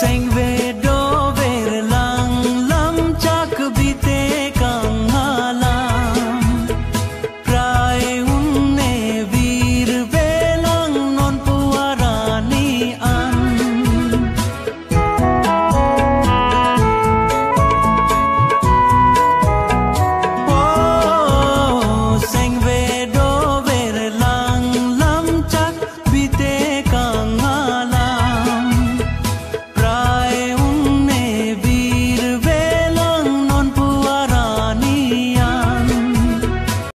Sing